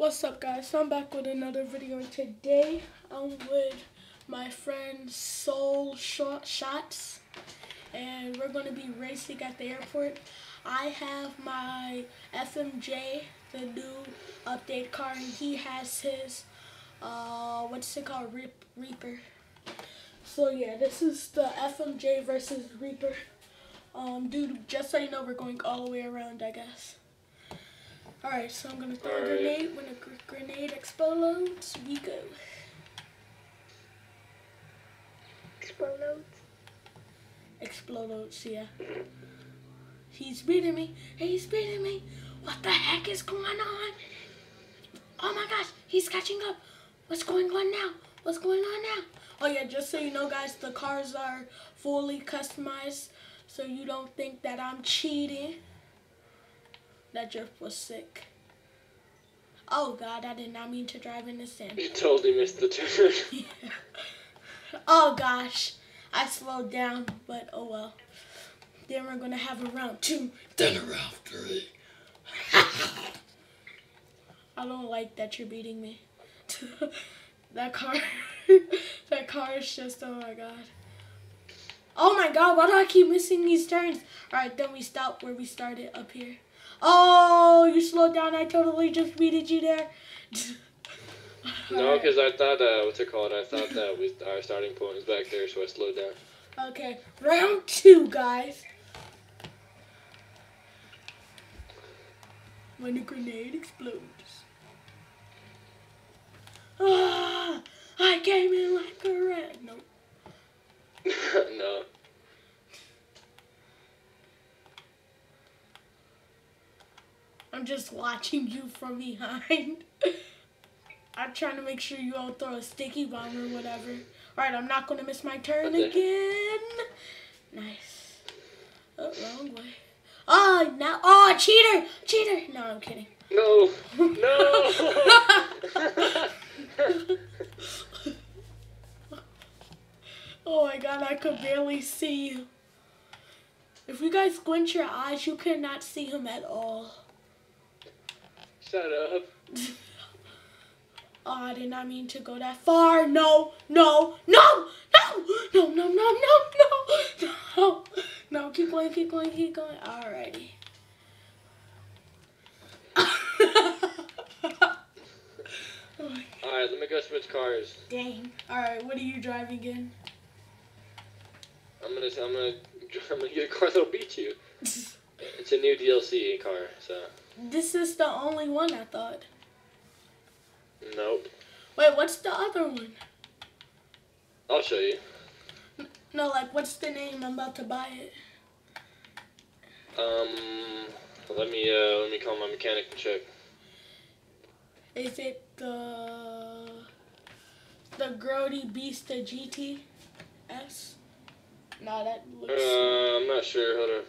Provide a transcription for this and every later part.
What's up guys? So I'm back with another video and today I'm with my friend Soul Shot Shots and we're going to be racing at the airport. I have my FMJ, the new update car, and he has his, uh, what's it called, Reap Reaper. So yeah, this is the FMJ versus Reaper. Um, dude, just so you know, we're going all the way around, I guess. Alright, so I'm gonna throw a grenade. When a gr grenade explodes, we go. Explodes. Explodes, yeah. He's beating me. He's beating me. What the heck is going on? Oh my gosh, he's catching up. What's going on now? What's going on now? Oh yeah, just so you know guys, the cars are fully customized. So you don't think that I'm cheating. That jerk was sick. Oh god, I did not mean to drive in the sand. You totally missed the turn. yeah. Oh gosh, I slowed down, but oh well. Then we're gonna have a round two, then a round three. I don't like that you're beating me. that car, that car is just, oh my god. Oh my god, why do I keep missing these turns? Alright, then we stop where we started up here. Oh, you slowed down. I totally just beated you there. no, because I thought, uh, what's it called? I thought that we, our starting point was back there, so I slowed down. Okay, round two, guys. When a grenade explodes. Ah, I came in like a rat. Nope. no. I'm just watching you from behind. I'm trying to make sure you don't throw a sticky bomb or whatever. Alright, I'm not going to miss my turn okay. again. Nice. Oh, wrong way. Oh, now. Oh, cheater! Cheater! No, I'm kidding. No. No. oh my god, I could barely see you. If you guys squint your eyes, you cannot see him at all. Shut up. oh, I did not mean to go that far. No, no, no, no, no, no, no, no, no, no. No, keep going, keep going, keep going. Alrighty. Alright, let me go switch cars. Dang. Alright, what are you driving in? I'm gonna, I'm gonna, I'm gonna get a car that'll beat you. it's a new DLC car, so. This is the only one I thought. Nope. Wait, what's the other one? I'll show you. No, like, what's the name? I'm about to buy it. Um, let me, uh, let me call my mechanic and check. Is it the, the Grotti Beast GTS? No, that looks... Uh, I'm not sure. Hold on.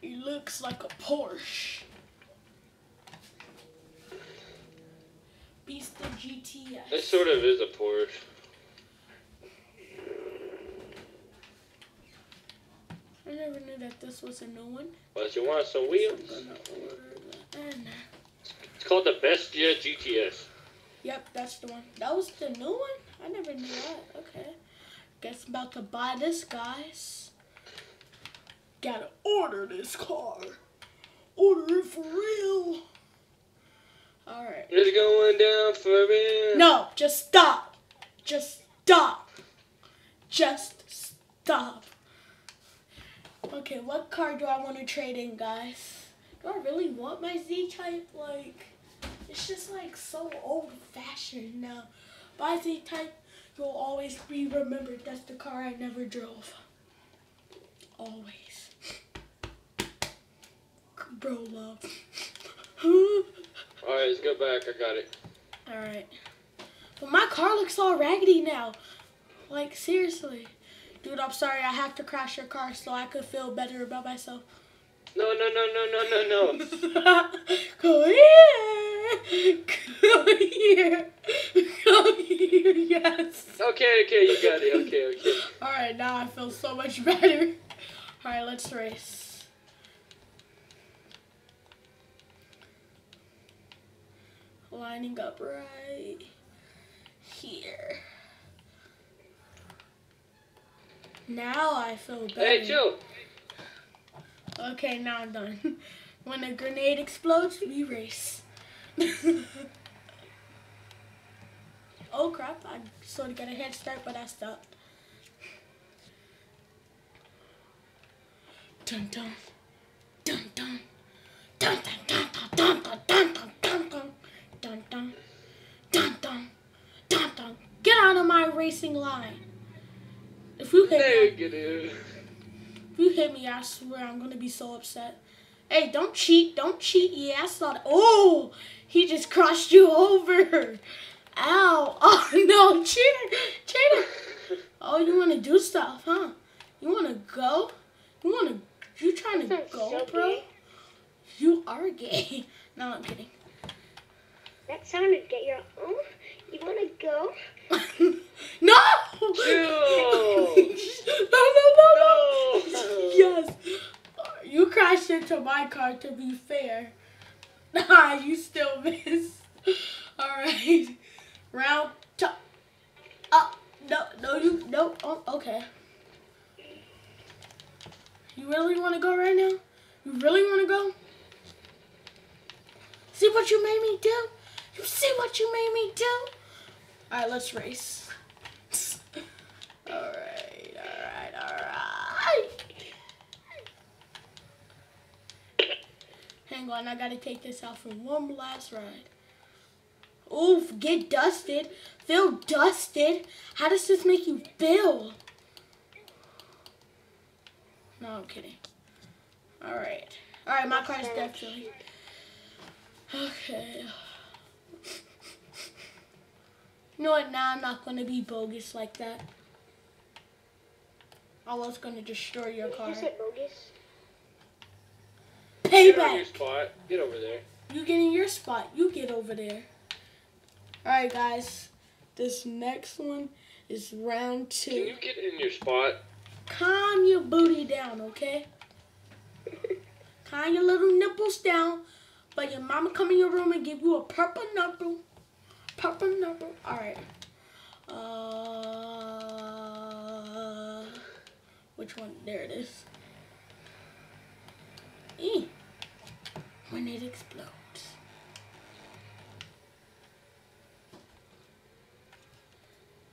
He looks like a Porsche. Bestia GTS. It sort of is a Porsche. I never knew that this was a new one. But you want some wheels? Uh, it's called the Bestia GTS. Yep, that's the one. That was the new one? I never knew that. Okay. Guess I'm about to buy this, guys. Gotta order this car. Order it for real. Alright. It's going down for real. No, just stop. Just stop. Just stop. Okay, what car do I want to trade in, guys? Do I really want my Z-Type? Like, it's just like so old-fashioned now. By Z-Type, you'll always be remembered. That's the car I never drove. Always bro love. Alright, let's go back. I got it. Alright. But my car looks all raggedy now. Like, seriously. Dude, I'm sorry. I have to crash your car so I could feel better about myself. No, no, no, no, no, no, no. Come here. Come here. Come here. Yes. Okay, okay, you got it. Okay, okay. Alright, now I feel so much better. Alright, let's race. Lining up right here. Now I feel better. Hey, chill. Okay, now I'm done. When a grenade explodes, we race. oh crap, I sort of got a head start, but I stopped. Dun dun. Dun dun. My racing line. If you hit me, if you hit me, I swear I'm gonna be so upset. Hey, don't cheat, don't cheat. Yeah, I saw that. Oh, he just crossed you over. Ow. Oh no, cheater, cheater. Oh, you wanna do stuff, huh? You wanna go? You wanna? You trying to go, so bro? gay. You are gay. No, I'm kidding. That sounded gay. You're, oh, you want to go? no! No, no, no, no. No. Yes. You crashed into my car to be fair. Nah, you still miss. Alright. Round top. Up. Uh, no, no, you, no. Oh, okay. You really want to go right now? You really want to go? See what you made me do? You see what you made me do? Alright, let's race. Alright, alright, alright. Hang on, I gotta take this out for one last ride. Oof, get dusted. Feel dusted. How does this make you feel? No, I'm kidding. Alright. Alright, my car's definitely. Okay. You know what? Now I'm not gonna be bogus like that. I was gonna destroy your Did car. you say bogus? Payback! Get on your spot. Get over there. You get in your spot. You get over there. Alright, guys. This next one is round two. Can you get in your spot? Calm your booty down, okay? Calm your little nipples down. But your mama come in your room and give you a purple nipple. Purple nipple. Alright. Uh, which one? There it is. E. When it explodes.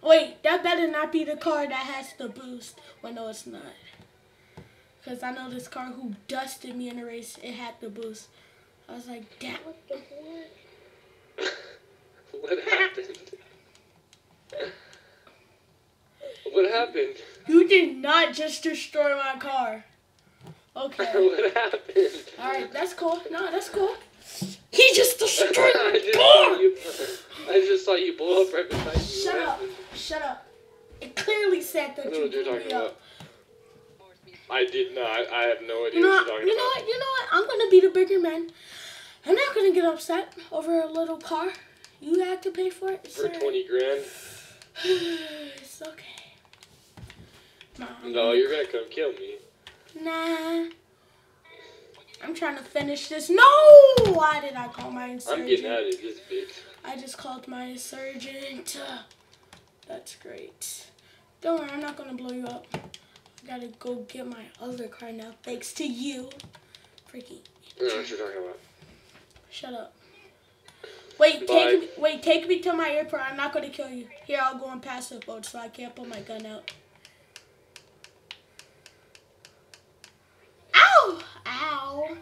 Wait, that better not be the car that has the boost. Well, no, it's not. Because I know this car who dusted me in a race, it had the boost. I was like, damn. What the what? what happened? what happened? You did not just destroy my car. Okay. what happened? Alright, that's cool. No, that's cool. He just destroyed I my just car! you. I just saw you blow up right beside you. Shut What up. Shut up. It clearly said that I know you what you're blew talking me about. up. I did not. I have no idea You know what what? you're talking You know about. what? You know what? I'm gonna be the bigger man. I'm not gonna get upset over a little car. You have to pay for it. For alright. 20 grand? it's okay. I'm No, you're gonna come kill me. Nah. I'm trying to finish this. No! Why did I call my I'm getting out of this bitch. I just called my insurgent. That's great. Don't worry, I'm not gonna blow you up. I gotta go get my other car now, thanks to you. Freaking. Don't what you're talking about. Shut up. Wait, Bye. take me. Wait, take me to my airport. I'm not gonna kill you. Here, I'll go in passive mode, so I can't put my gun out. Ow! Ow!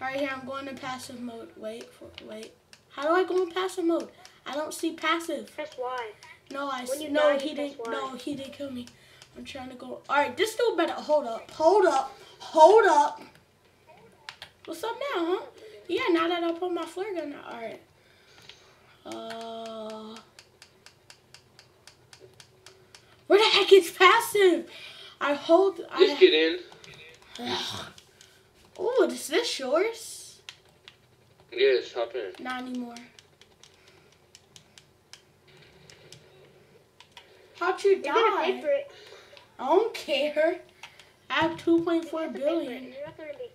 Alright, here I'm going to passive mode. Wait, for, wait. How do I go in passive mode? I don't see passive. Press Y. No, I see. No, die, he didn't. No, he didn't kill me. I'm trying to go. All right, this dude better hold up. Hold up. Hold up. What's up now, huh? Yeah, now that I put my flare gun out. All right. Uh. Where the heck is passive? I hold. Just I. get in. Oh, is this yours? Yes, hop in. Not anymore. How'd you You're gonna pay die? for it. I don't care. I have 2.4 billion. You have to pay for it. billion.